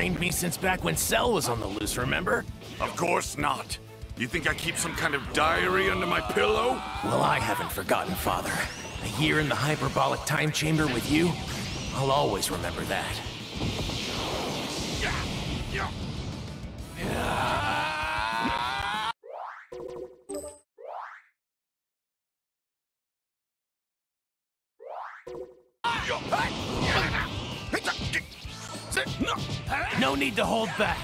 trained me since back when Cell was on the loose, remember? Of course not. You think I keep some kind of diary under my pillow? Well, I haven't forgotten, Father. A year in the hyperbolic time chamber with you? I'll always remember that. No need to hold back.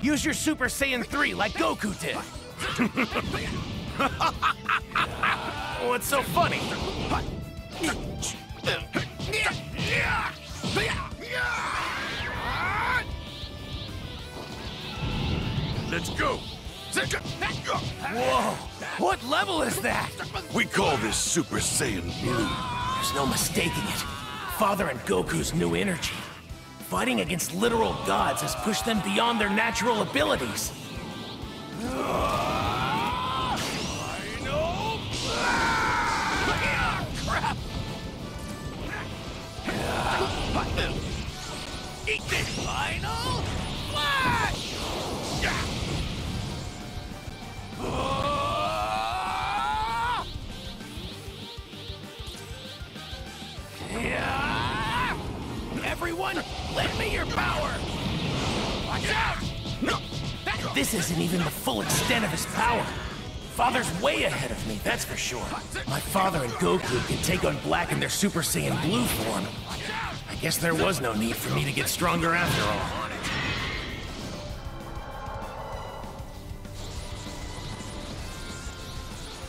Use your Super Saiyan 3 like Goku did. What's so funny? Let's go. Whoa! What level is that? We call this Super Saiyan Blue. There's no mistaking it. Father and Goku's new energy. Fighting against literal gods has pushed them beyond their natural abilities. This isn't even the full extent of his power. Father's way ahead of me, that's for sure. My father and Goku can take on Black in their Super Saiyan Blue form. I guess there was no need for me to get stronger after all.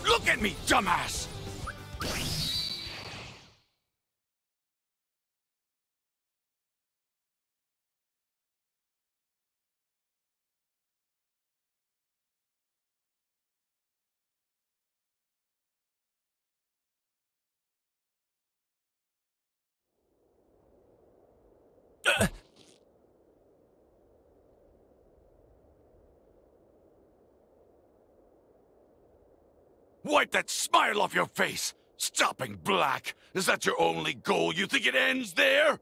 Look at me, dumbass! Wipe that smile off your face! Stopping Black! Is that your only goal? You think it ends there?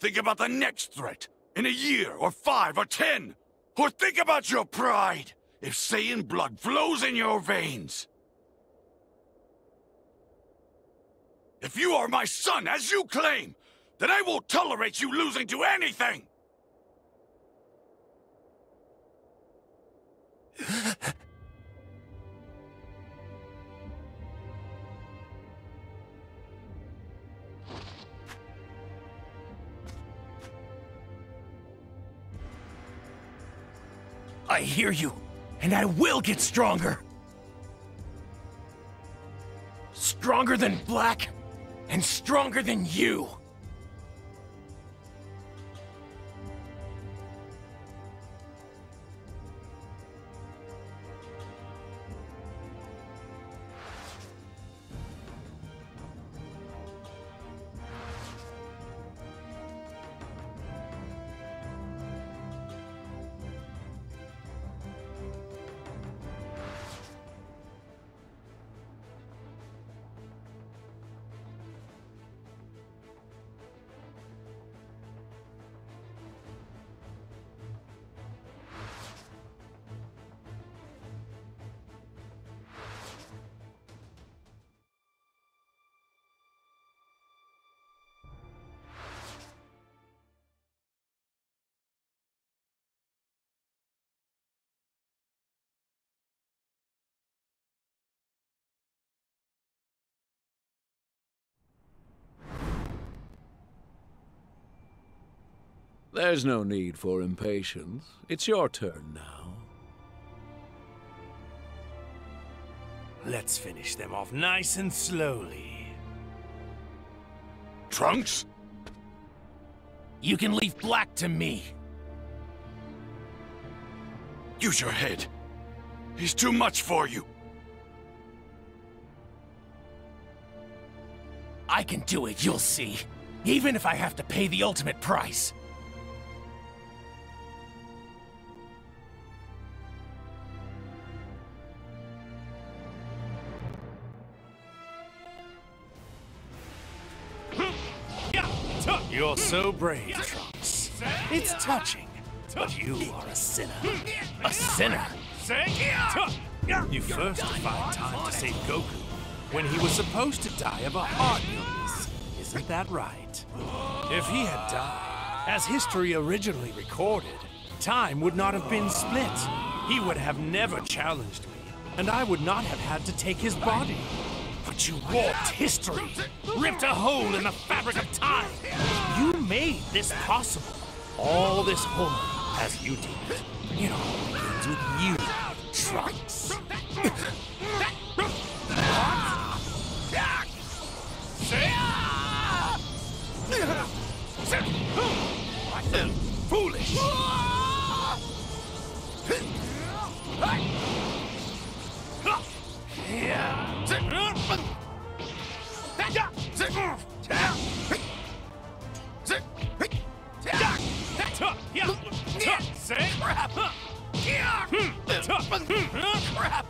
Think about the next threat. In a year, or five, or ten. Or think about your pride. If Saiyan blood flows in your veins. If you are my son, as you claim, then I won't tolerate you losing to anything! I hear you, and I will get stronger. Stronger than Black, and stronger than you. There's no need for impatience. It's your turn now. Let's finish them off nice and slowly. Trunks? You can leave Black to me. Use your head. He's too much for you. I can do it, you'll see. Even if I have to pay the ultimate price. So brave, Trunks. It's touching, but you are a sinner. A sinner? You first defied time to save Goku when he was supposed to die of a heart illness. Isn't that right? If he had died, as history originally recorded, time would not have been split. He would have never challenged me, and I would not have had to take his body. But you warped history, ripped a hole in the fabric of time. You made this possible. All this horror, as you deem it, all begins with you, Trunks. Foolish! Watch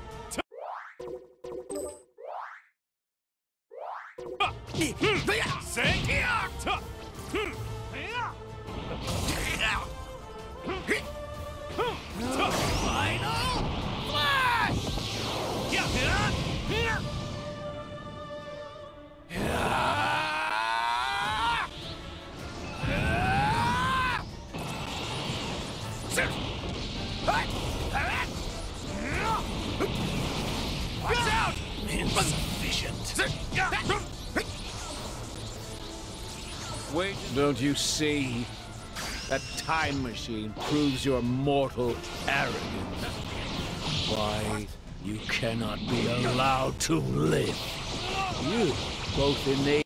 you see? That time machine proves your mortal arrogance. Why, you cannot be allowed to live. You both enabled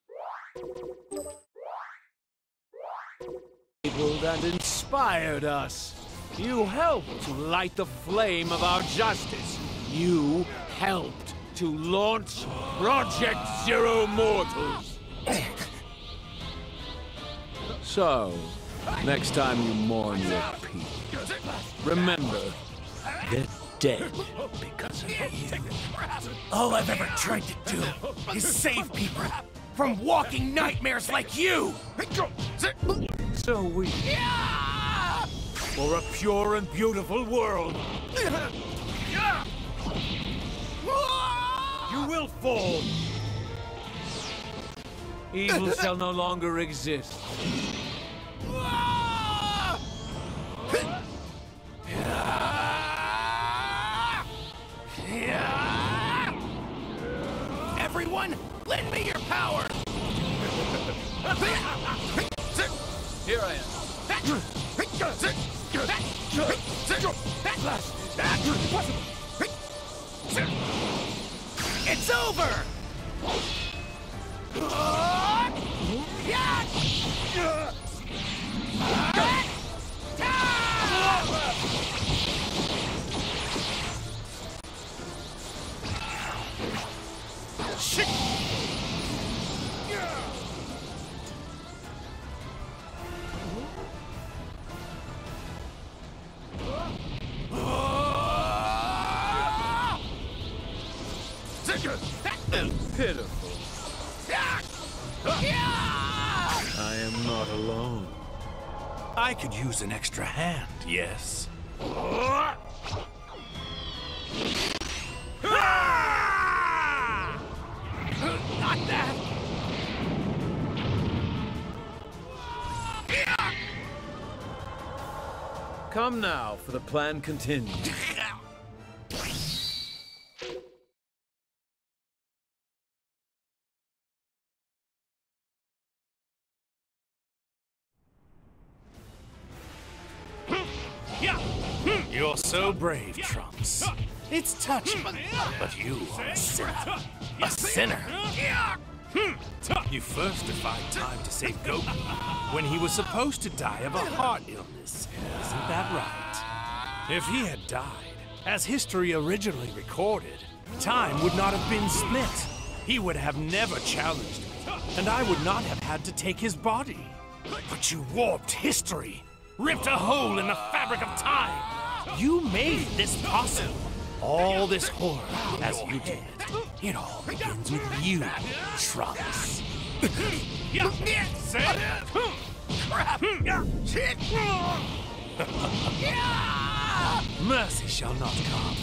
and inspired us. You helped to light the flame of our justice. You helped to launch Project Zero Mortals. So, next time you mourn your people, remember, they're dead because of you. All I've ever tried to do is save people from walking nightmares like you! So we, for a pure and beautiful world, you will fall. Evil shall no longer exist. Pitiful. I am not alone. I could use an extra hand, yes. Not that! Come now, for the plan continues. You're so brave, Trunks. It's touching, but you are a sinner. A sinner? You first defied time to save Goku when he was supposed to die of a heart illness. Isn't that right? If he had died, as history originally recorded, time would not have been split. He would have never challenged me, and I would not have had to take his body. But you warped history, ripped a hole in the fabric of time. You made this possible. All this horror, as you did. It all begins with you, Trunks. Mercy shall not come.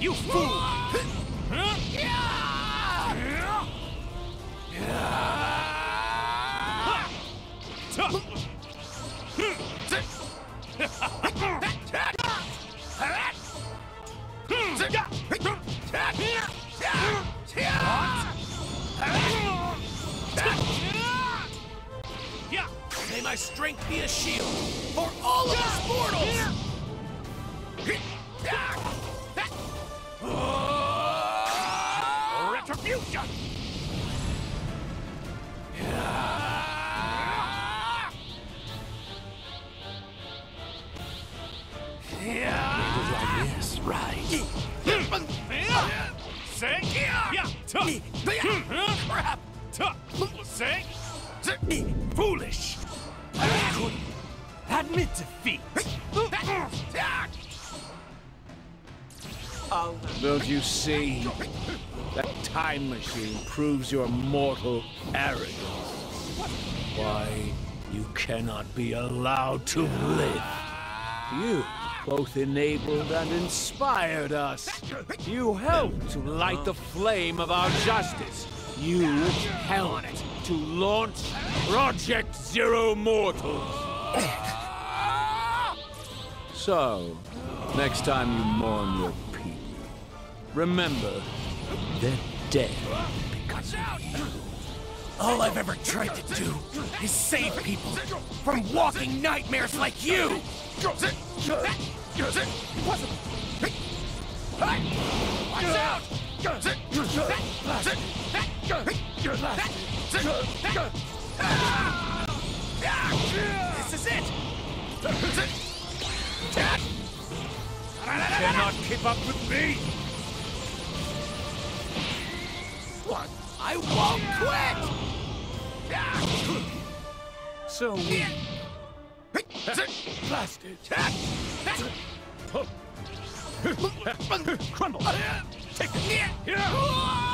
You fool! Say, foolish. Admit defeat. Don't you see? That time machine proves your mortal arrogance. Why you cannot be allowed to live. You both enabled and inspired us. You helped to light the flame of our justice. You helped to launch Project Zero Mortals. So, next time you mourn your people, remember they're dead because. All I've ever tried to do is save people from walking nightmares like you! Watch out! This is it! This is it! Cannot keep up with me! What? I won't quit! So we blasted. Crumble! Take it!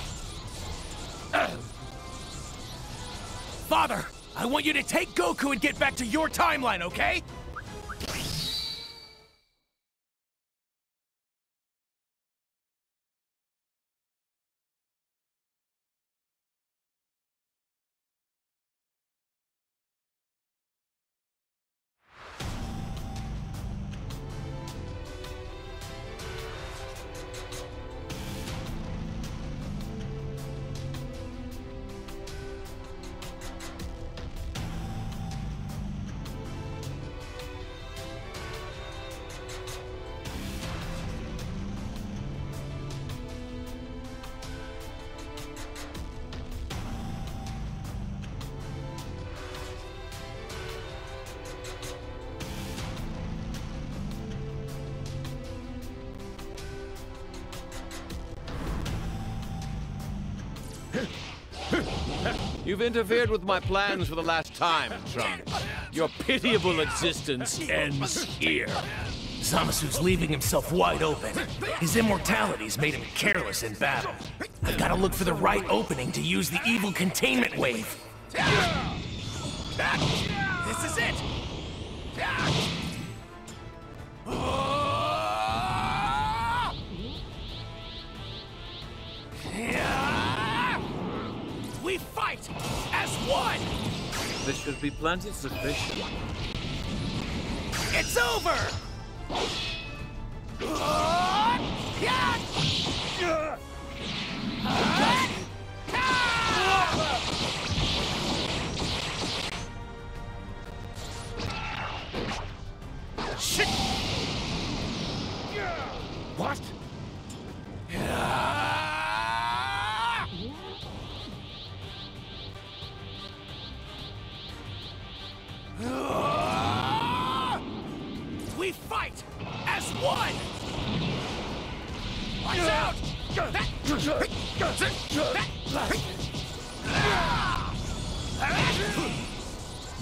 Father, I want you to take Goku and get back to your timeline, okay? You've interfered with my plans for the last time, Trunks. Your pitiable existence ends here. Zamasu's leaving himself wide open. His immortality's made him careless in battle. I've got to look for the right opening to use the evil containment wave. This should be plenty sufficient. It's over! Shit!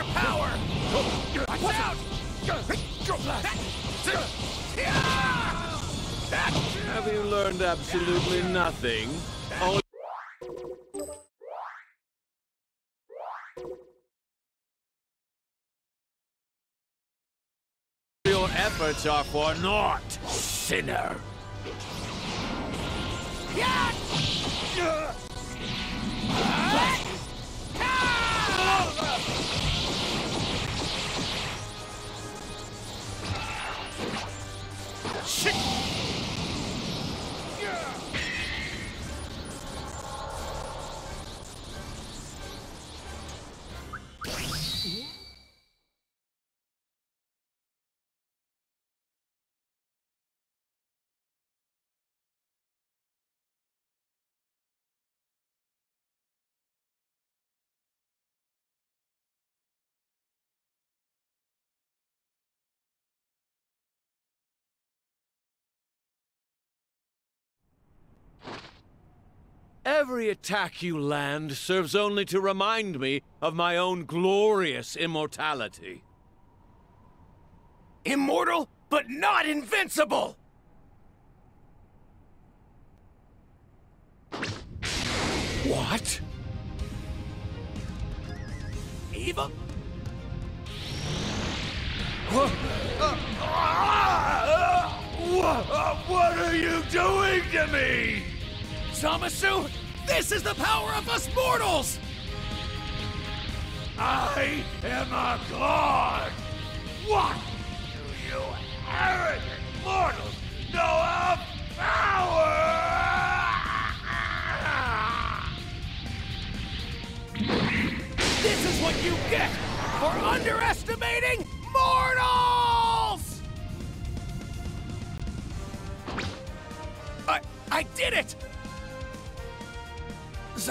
your power! Watch out! Have you learned absolutely nothing? Only your efforts are for naught, sinner. shit! Every attack you land serves only to remind me of my own glorious immortality. Immortal, but not invincible! What? Eva? What are you doing to me? Zamasu, this is the power of us mortals! I am a god! What do you arrogant mortals know of power? This is what you get for underestimating mortals! I, I did it!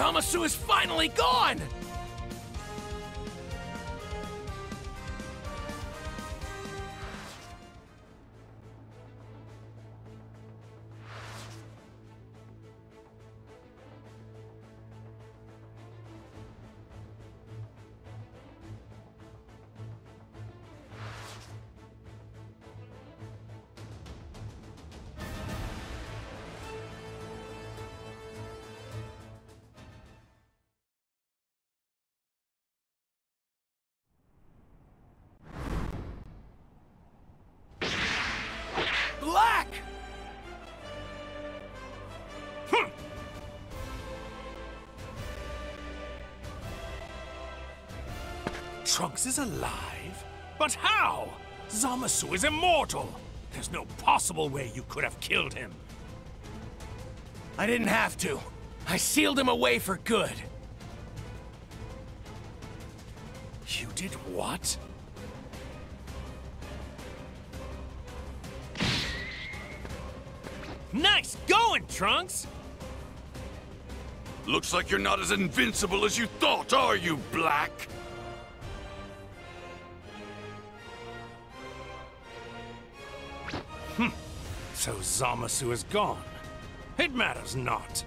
Zamasu is finally gone! Trunks is alive? But how? Zamasu is immortal! There's no possible way you could have killed him. I didn't have to. I sealed him away for good. You did what? Nice going, Trunks! Looks like you're not as invincible as you thought, are you, Black? Hmm. So Zamasu is gone. It matters not.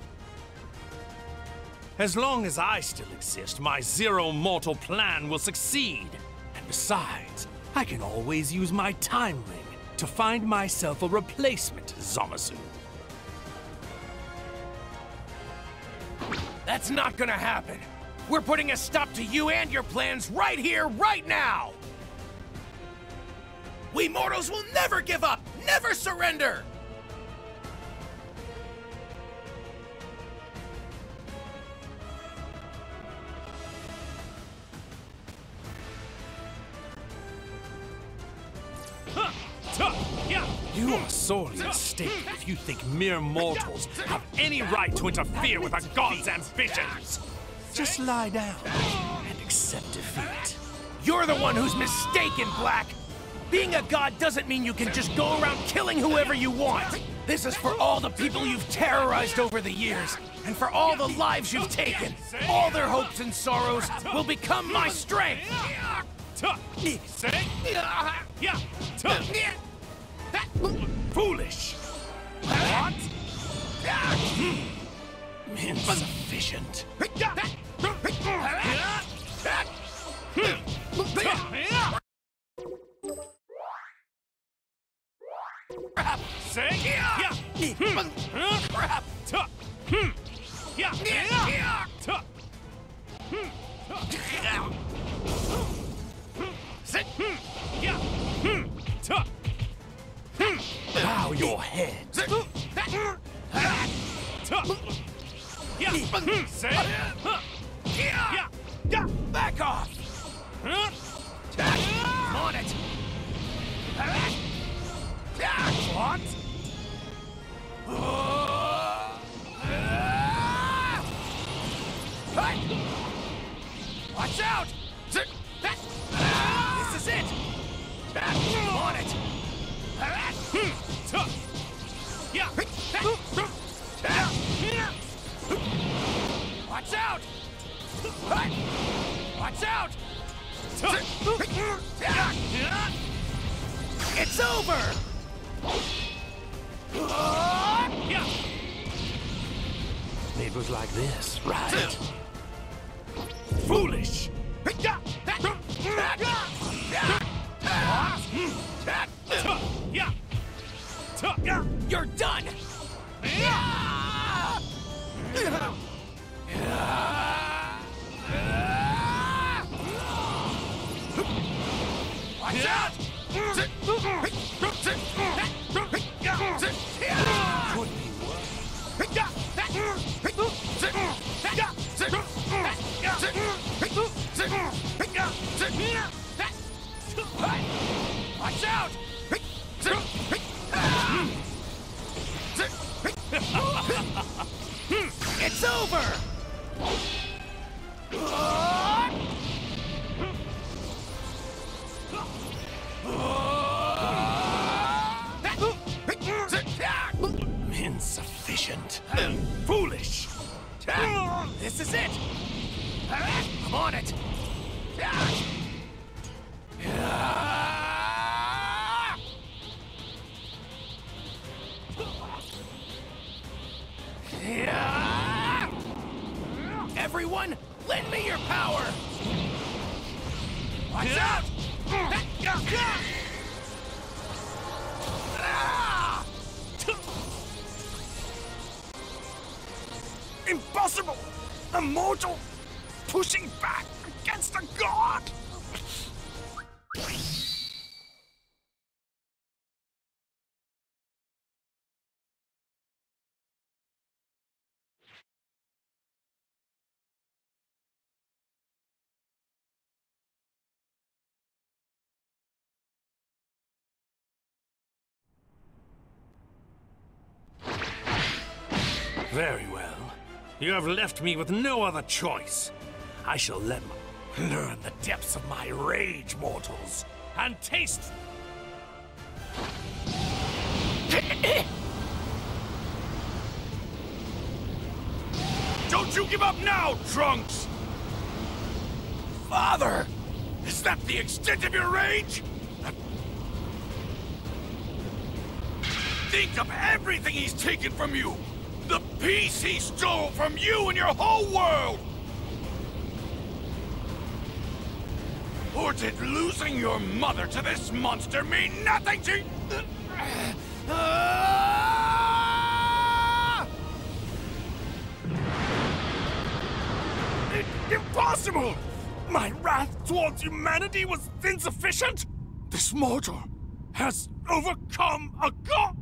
As long as I still exist, my zero mortal plan will succeed. And besides, I can always use my time ring to find myself a replacement Zamasu. That's not gonna happen. We're putting a stop to you and your plans right here, right now! We mortals will never give up, never surrender! You are sorely mistaken if you think mere mortals have any right to interfere with a god's ambitions! Just lie down and accept defeat. You're the one who's mistaken, Black! Being a god doesn't mean you can just go around killing whoever you want! This is for all the people you've terrorized over the years, and for all the lives you've taken. All their hopes and sorrows will become my strength! Foolish! What? Insufficient. Say, yeah, crap, tuh, hmm, yeah, yeah, tuh, hmm, sit, hmm, yeah, hmm, tuh, hmm, Bow your head. tuh, yeah, hmm, say, yeah, yeah, Back off! huh, on it! What? Watch out! This is it! On it! Watch out! Watch out! It's over! It was like this, right? Foolish! Over! Insufficient. Foolish. This is it! I'm on it! Pushing back against a god! Very well. You have left me with no other choice. I shall let m- learn the depths of my rage, mortals, and taste. Don't you give up now, Trunks! Father! Is that the extent of your rage? Think of everything he's taken from you! The peace he stole from you and your whole world! Or did losing your mother to this monster mean nothing to you? Impossible! My wrath towards humanity was insufficient? This mortal has overcome a god!